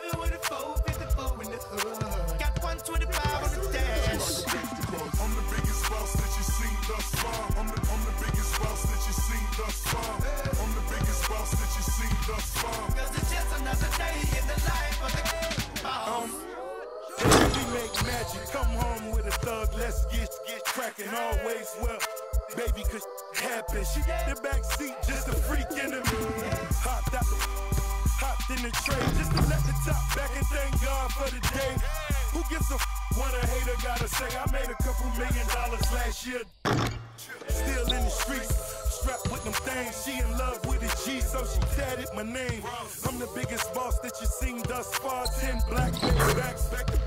Driving with a 454 in the hood. Got 125 on the dash. I'm the biggest boss that you seen thus far. I'm the, I'm the biggest boss that you seen thus far. I'm the biggest boss that you seen thus far. Cause it's just another day in the life of the boss. Um, we make magic, come home with a thug, let's get, get cracking. Always well, baby, cause happen. She got the back seat, just a freak in the tray just to let the top back and thank God for the day. Who gives a f- what a hater gotta say? I made a couple million dollars last year. Still in the streets, strapped with them things. She in love with a G, so she tatted my name. I'm the biggest boss that you seen thus far. Ten black backs back to